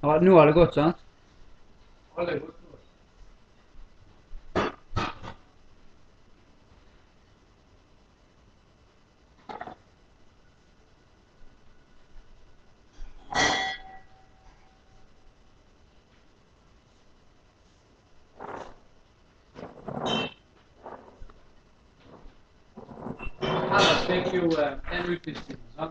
Ja, nå har det gått, sant? Alle godt nå. Thank you, uh, Henry Pistons. Huh?